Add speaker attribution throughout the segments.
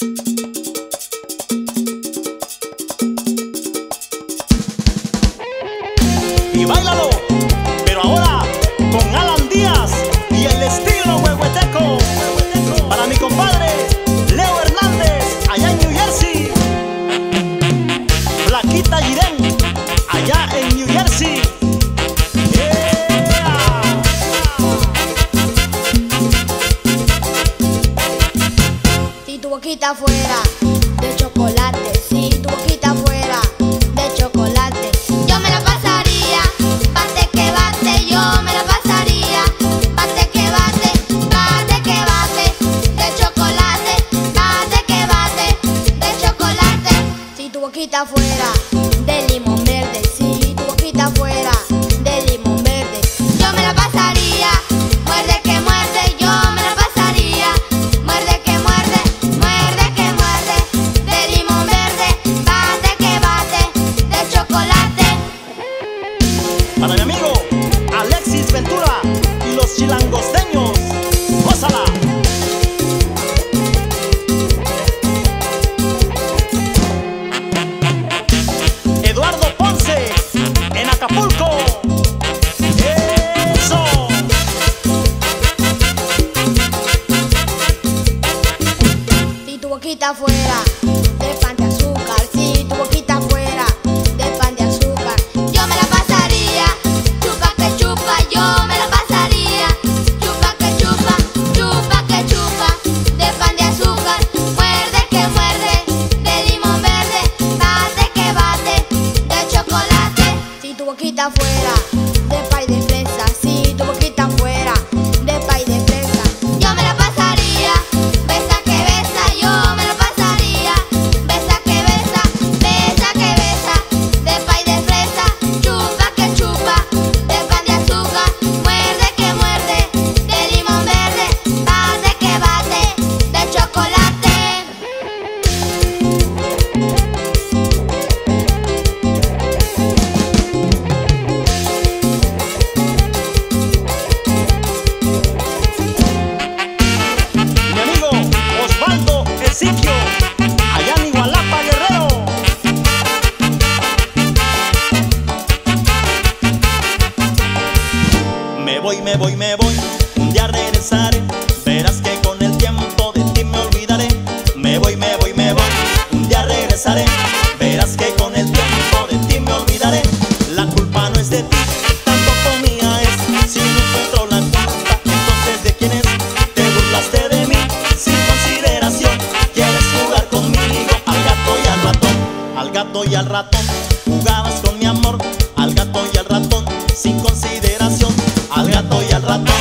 Speaker 1: Y
Speaker 2: Si tu
Speaker 1: día regresaré. Verás que con el tiempo de ti me olvidaré. Me voy, me voy, me voy, un día regresaré. Verás que con el tiempo de ti me olvidaré. La culpa no es de ti, tampoco mía es. Si no encuentro la culpa, entonces de quién es. Te burlaste de mí sin consideración. Quieres jugar conmigo al gato y al ratón, al gato y al ratón. Jugabas con mi amor, al gato y al ratón sin consideración. Al gato y al ratón,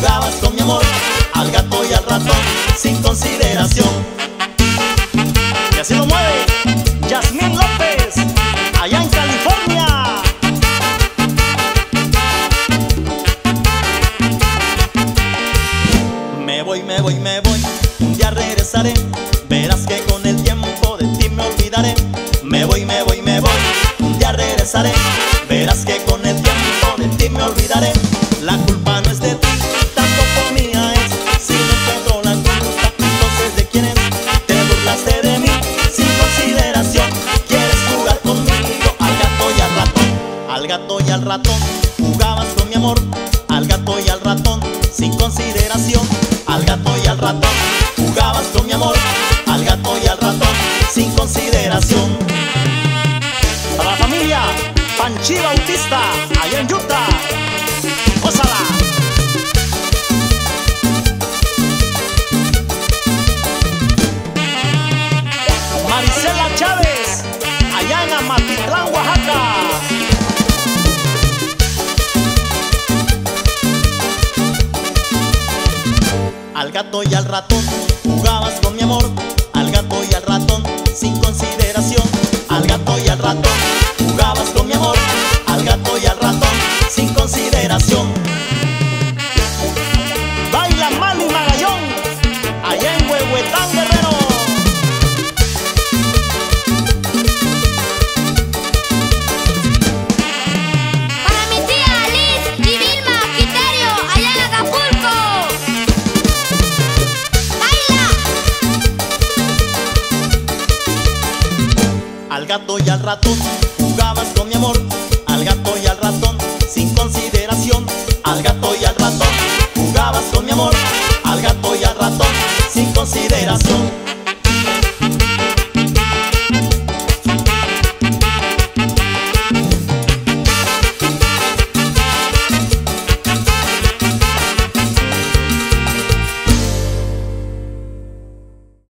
Speaker 1: jugabas con mi amor, al gato y al ratón sin consideración. Y así lo mueve Yasmín López, allá en California. Me voy, me voy, me voy, un día regresaré. Verás que con el tiempo de ti me olvidaré. Me voy, me voy, me voy, un día regresaré. Al ratón. Jugabas con mi amor, al gato y al ratón sin consideración. Al gato y al ratón, jugabas con mi amor, al gato y al ratón sin consideración. Para la familia Panchi Bautista, allá en Utah. ¡Gózala! Marisela Chávez, allá en Amatitlán, Oaxaca. Al gato y al ratón, jugabas con mi amor. Gato y al ratón,